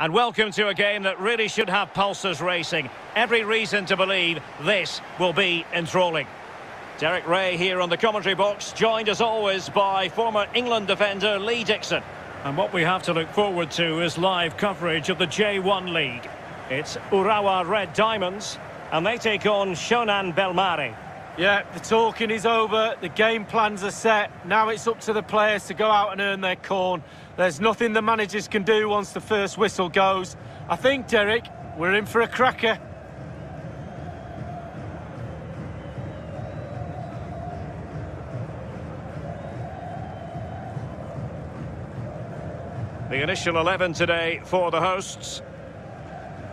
And welcome to a game that really should have pulses racing. Every reason to believe this will be enthralling. Derek Rae here on the commentary box, joined as always by former England defender Lee Dixon. And what we have to look forward to is live coverage of the J1 League. It's Urawa Red Diamonds, and they take on Shonan Bellmare. Yeah, the talking is over, the game plans are set, now it's up to the players to go out and earn their corn. There's nothing the managers can do once the first whistle goes. I think, Derek, we're in for a cracker. The initial 11 today for the hosts.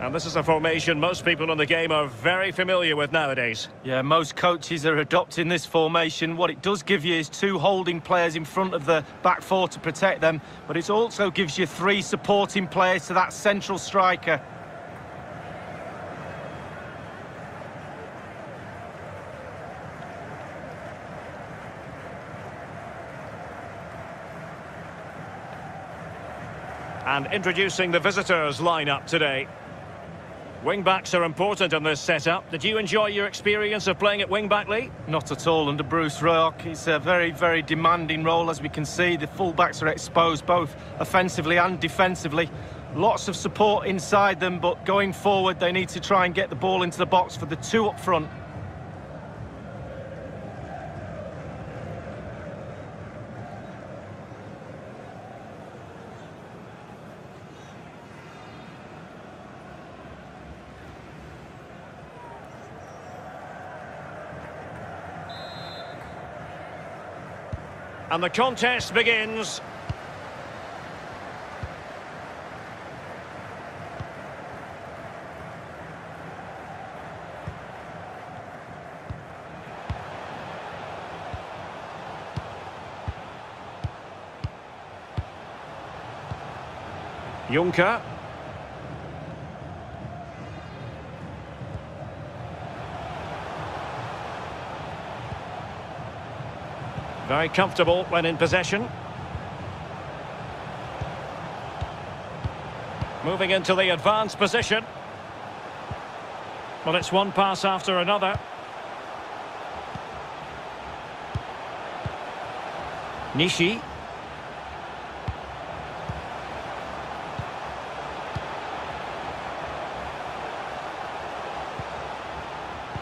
And this is a formation most people in the game are very familiar with nowadays. Yeah, most coaches are adopting this formation. What it does give you is two holding players in front of the back four to protect them, but it also gives you three supporting players to that central striker. And introducing the visitors lineup today. Wing-backs are important in this setup. Did you enjoy your experience of playing at wing-back, Lee? Not at all under Bruce Rioch. It's a very, very demanding role, as we can see. The full-backs are exposed both offensively and defensively. Lots of support inside them, but going forward, they need to try and get the ball into the box for the two up front. And the contest begins. Juncker. Very comfortable when in possession. Moving into the advanced position. Well, it's one pass after another. Nishi.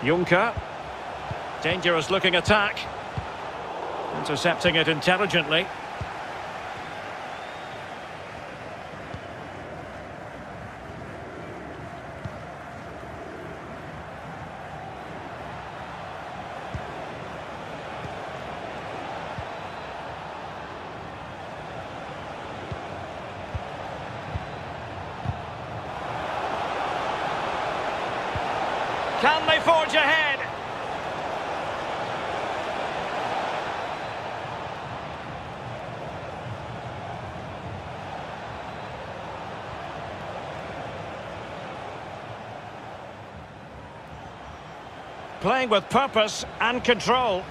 Juncker. Dangerous looking attack. Intercepting it intelligently. Can they forge ahead? Playing with purpose and control.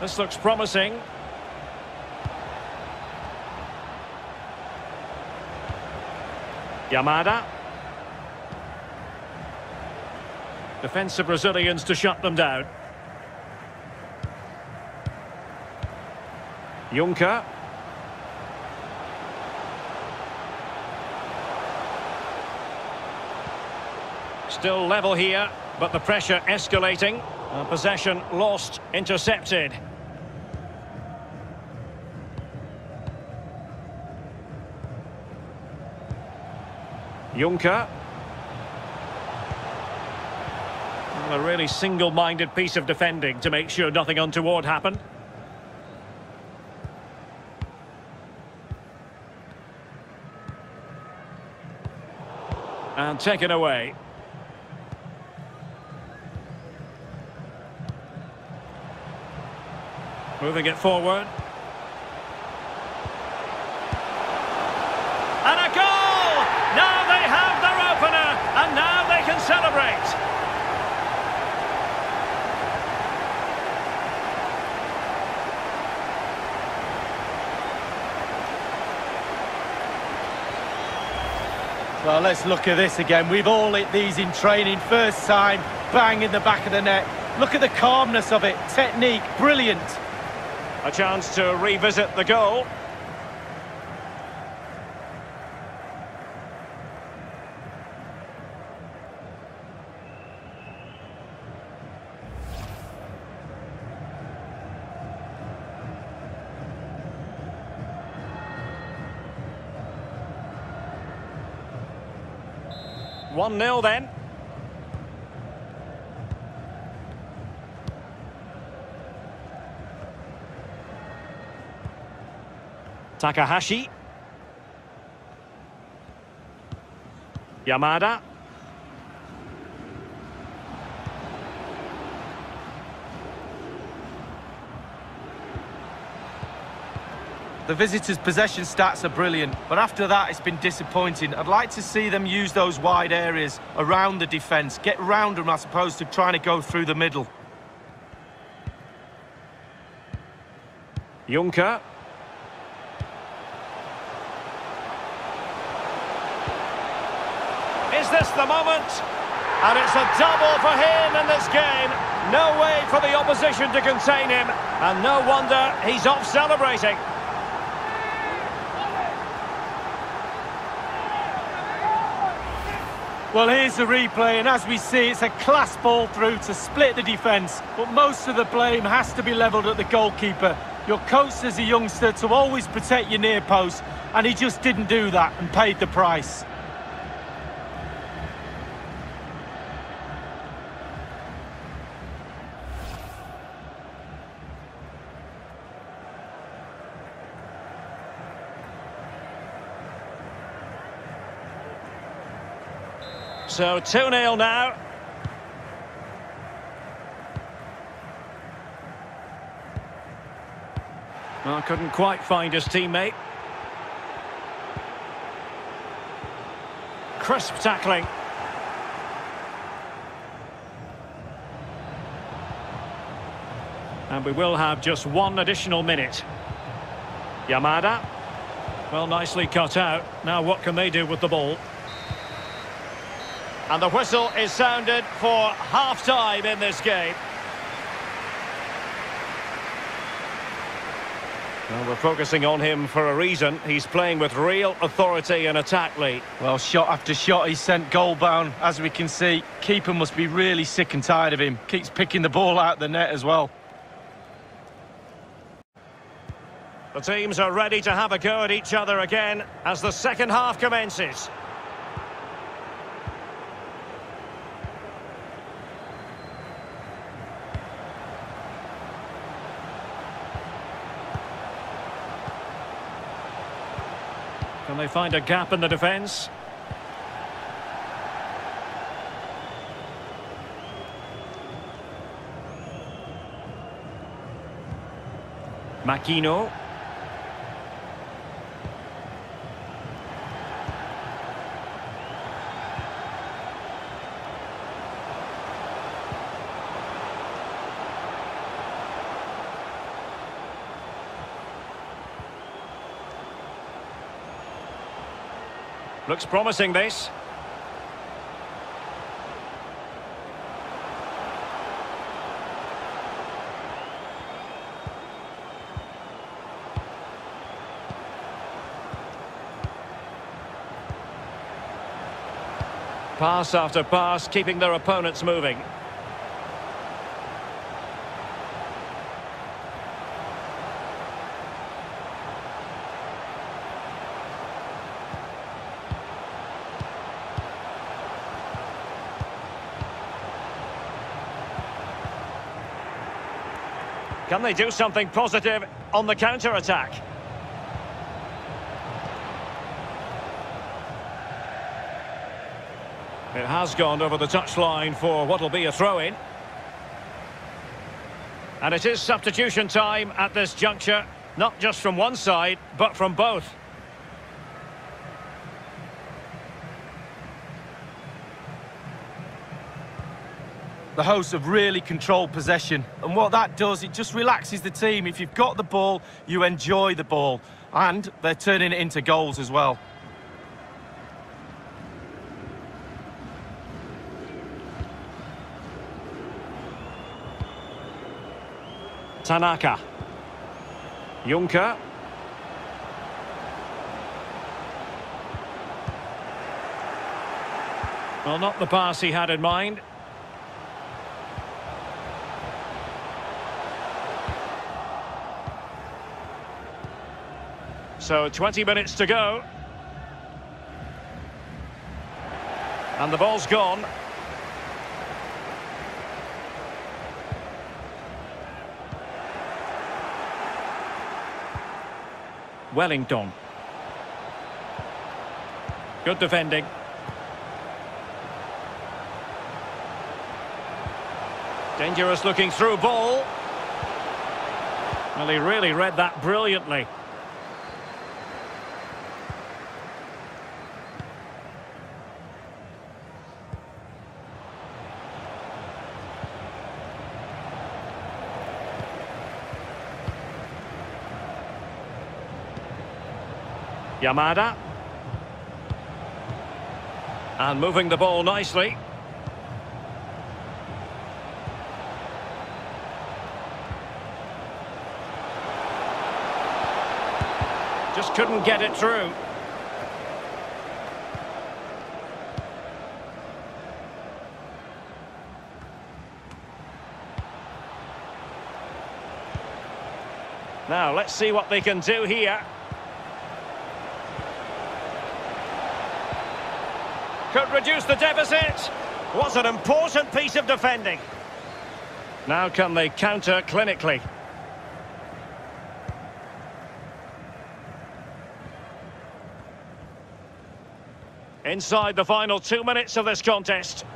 This looks promising. Yamada. Defensive Brazilians to shut them down. Juncker. Still level here, but the pressure escalating. Uh, possession lost, intercepted. Juncker. A really single-minded piece of defending to make sure nothing untoward happened. And taken away. Moving it forward. And a goal! Now they have their opener, and now they can celebrate. Well, let's look at this again. We've all hit these in training. First time, bang in the back of the net. Look at the calmness of it. Technique, brilliant. A chance to revisit the goal. One 0 then. Takahashi. Yamada. The visitors' possession stats are brilliant, but after that it's been disappointing. I'd like to see them use those wide areas around the defence, get round them as opposed to trying to go through the middle. Juncker. This the moment? And it's a double for him in this game. No way for the opposition to contain him. And no wonder he's off celebrating. Well, here's the replay, and as we see, it's a class ball through to split the defence. But most of the blame has to be levelled at the goalkeeper. Your coach as a youngster to always protect your near post, and he just didn't do that and paid the price. So 2-0 now. Well, couldn't quite find his teammate. Crisp tackling. And we will have just one additional minute. Yamada. Well, nicely cut out. Now what can they do with the ball? And the whistle is sounded for half-time in this game. Well, we're focusing on him for a reason. He's playing with real authority and attack, Lee. Well, shot after shot, he's sent goal-bound. As we can see, keeper must be really sick and tired of him. Keeps picking the ball out the net as well. The teams are ready to have a go at each other again as the second half commences. Can they find a gap in the defence? Makino. Looks promising, this. Pass after pass, keeping their opponents moving. Can they do something positive on the counter-attack? It has gone over the touchline for what will be a throw-in. And it is substitution time at this juncture, not just from one side, but from both. The hosts have really controlled possession, and what that does, it just relaxes the team. If you've got the ball, you enjoy the ball, and they're turning it into goals as well. Tanaka. Juncker. Well, not the pass he had in mind. So 20 minutes to go. And the ball's gone. Wellington. Good defending. Dangerous looking through ball. Well, he really read that brilliantly. Yamada. And moving the ball nicely. Just couldn't get it through. Now, let's see what they can do here. Could reduce the deficit. Was an important piece of defending. Now can they counter clinically? Inside the final two minutes of this contest.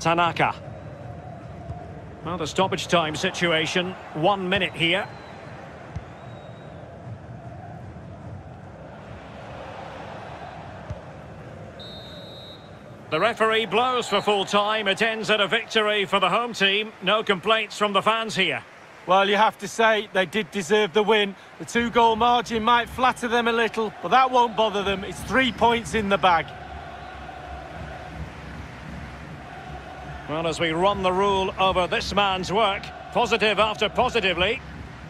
Tanaka. Well, the stoppage time situation, one minute here. The referee blows for full time. It ends at a victory for the home team. No complaints from the fans here. Well, you have to say they did deserve the win. The two-goal margin might flatter them a little, but that won't bother them. It's three points in the bag. Well, as we run the rule over this man's work, positive after positively.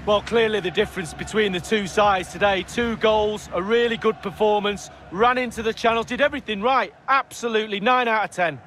Well, clearly the difference between the two sides today. Two goals, a really good performance, ran into the channels, did everything right. Absolutely, 9 out of 10.